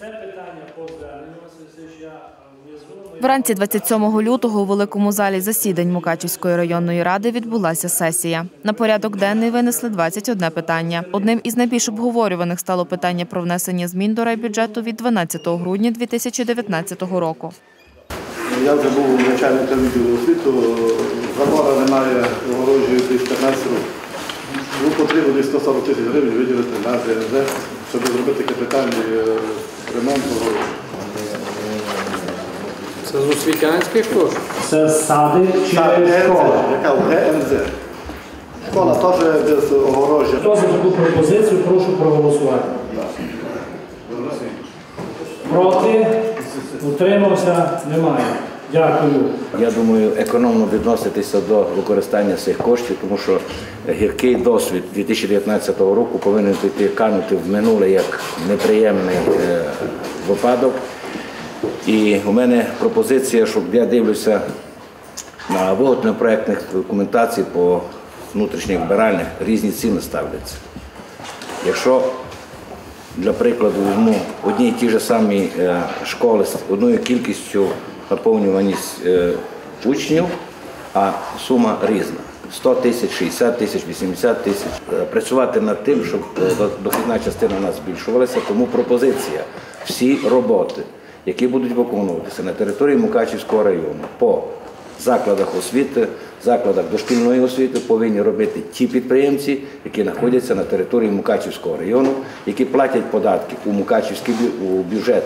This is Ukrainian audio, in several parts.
Це питання по зверненню Василь Васильович, я внизу. Вранці 27 лютого у великому залі засідань Мукачівської районної ради відбулася сесія. На порядок денний винесли 21 питання. Одним із найбільш обговорюваних стало питання про внесення змін до райбюджету від 12 грудня 2019 року. Я вже був начальником відділу освіту, забора немає огорожі десь 15 років. Ну, потрібно десь 140 тисяч гривень виділити на ДНЗ, щоб зробити капітальний е, ремонт огорожі. Це з освітянських коштів? Це сади чи Так, ГНЗ, школа? яка ГНЗ. Школа теж без огорожі. Хто за таку пропозицію, прошу проголосувати. Проти? Утримався? Немає. Дякую. Я думаю, економно відноситися до використання цих коштів, тому що гіркий досвід 2019 року повинен піти канути в минуле як неприємний е, випадок. І у мене пропозиція, щоб я дивлюся на виготовлено-проєктних документацій по внутрішніх вбиральних різні ціни ставляться. Якщо для прикладу, одні й ті ж самі е, школи з одною кількістю наповнюваність е, учнів, а сума різна. 100 тисяч, 60 тисяч, 80 тисяч. Е, Працювати над тим, щоб е, дохідна частина у нас збільшувалася, тому пропозиція. Всі роботи, які будуть виконуватися на території Мукачівського району по закладах освіти, закладах дошкільної освіти повинні робити ті підприємці, які знаходяться на території Мукачівського району, які платять податки у Мукачівський у бюджет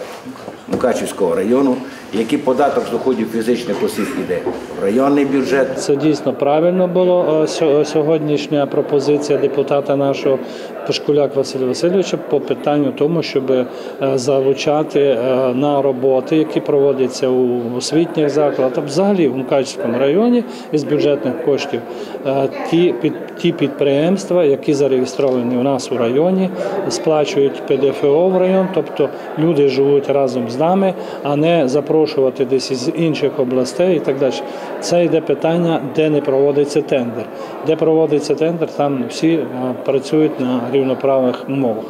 Мукачівського району, які податок з доходів фізичних осіб йде в районний бюджет. Це дійсно правильно було сьогоднішня пропозиція депутата нашого Пашкуляк Василя Васильовича по питанню тому, щоб е, залучати е, на роботи, які проводяться у освітніх закладах, взагалі в Мукачівському районі із бюджетних коштів, е, ті, під, ті підприємства, які зареєстровані у нас у районі, сплачують ПДФО в район, тобто люди живуть разом з нами, а не запрошувати десь із інших областей і так далі. Це йде питання, де не проводиться тендер. Де проводиться тендер, там всі е, працюють на рівноправних умовах.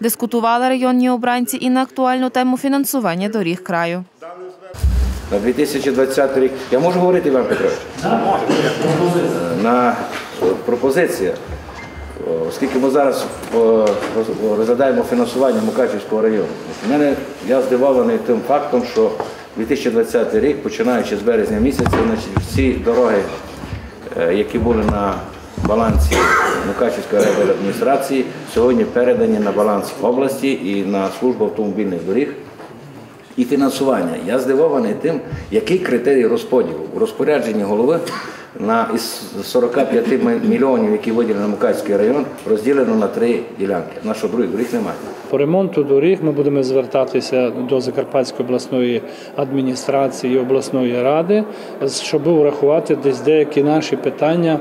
Дискутували районні обранці і на актуальну тему фінансування доріг краю. На 2020 рік. Я можу говорити, Іван Петрович? На е, пропозиція, е, оскільки ми зараз е, розглядаємо фінансування Мукачівського району. Мене я здивований тим фактом, що 2020 рік, починаючи з березня місяця, всі дороги, е, які були на балансі Мукачівської райадміністрації, сьогодні передані на баланс області і на службу автомобільних доріг і фінансування. Я здивований тим, який критерій розподілу. У розпорядженні голови на із 45 мільйонів, які виділені на Мукачський район, розділено на три ділянки. На що других доріг немає. По ремонту доріг ми будемо звертатися до Закарпатської обласної адміністрації і обласної ради, щоб врахувати десь деякі наші питання.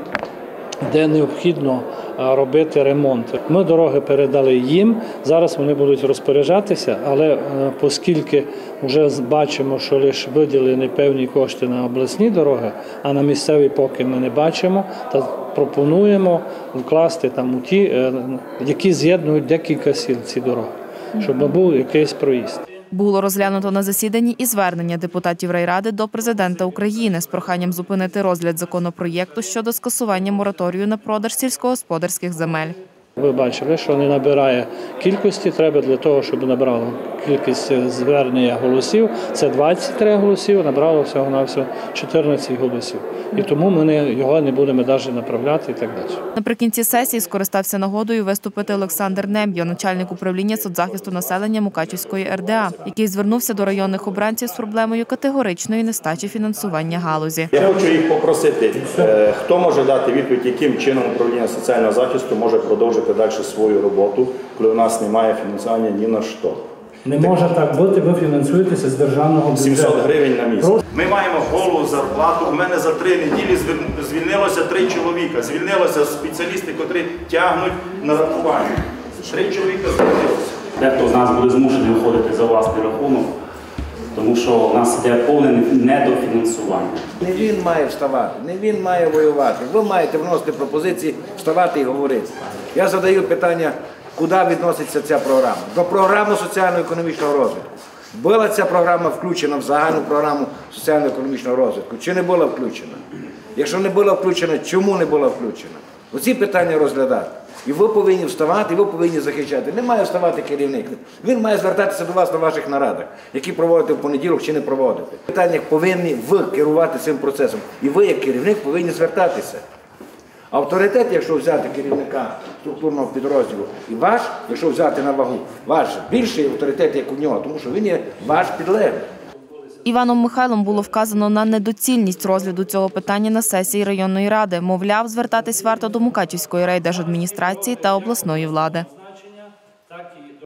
Де необхідно робити ремонт. Ми дороги передали їм. Зараз вони будуть розпоряджатися, але е, оскільки вже бачимо, що лише виділені певні кошти на обласні дороги, а на місцеві поки ми не бачимо, та пропонуємо вкласти там у ті, е, які з'єднують декілька сіл ці дороги, щоб був якийсь проїзд. Було розглянуто на засіданні і звернення депутатів райради до президента України з проханням зупинити розгляд законопроєкту щодо скасування мораторію на продаж сільськогосподарських земель. Ви бачили, що не набирає кількості. Треба для того, щоб набрало кількість е, звернення голосів. Це 23 голосів, набрало всього на всього 14 голосів. І тому ми не, його не будемо навіть направляти і так далі. Наприкінці сесії скористався нагодою виступити Олександр Нем'йо, начальник управління соцзахисту населення Мукачівської РДА, який звернувся до районних обранців з проблемою категоричної нестачі фінансування галузі. Я хочу їх попросити, е, хто може дати відповідь, яким чином управління соціального захисту може продовжити далі свою роботу, коли у нас немає фінансування ні на що. Не може так бути, ви фінансуєтеся з державного бюджету. 700 гривень на місяць. Ми маємо голу зарплату. У мене за три неділі звільнилося три чоловіка. Звільнилося спеціалісти, котрі тягнуть нарахування. Три чоловіка звільнилося. Дехто з нас буде змушений виходити за власний рахунок, тому що в нас йде повне недофінансування. Не він має вставати, не він має воювати. Ви маєте вносити пропозиції, вставати і говорити. Я задаю питання куди відноситься ця програма? До програми соціально-економічного розвитку. Була ця програма включена в загальну програму соціально-економічного розвитку, чи не була включена? Якщо не була включена, чому не була включена? Оці питання розглядати. І ви повинні вставати, і ви повинні захищати. Не має вставати керівник. Він має звертатися до вас на ваших нарадах, які проводите в понеділок чи не проводите. В питаннях повинні ви керувати цим процесом. І ви, як керівник, повинні звертатися. Авторитет, якщо взяти керівника структурного підрозділу, і ваш, якщо взяти на вагу, ваш більший авторитет, як у нього, тому що він є ваш підлеглий. Іваном Михайлом було вказано на недоцільність розгляду цього питання на сесії районної ради. Мовляв, звертатись варто до Мукачівської райдержадміністрації та обласної влади.